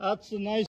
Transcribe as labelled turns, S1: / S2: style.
S1: That's a nice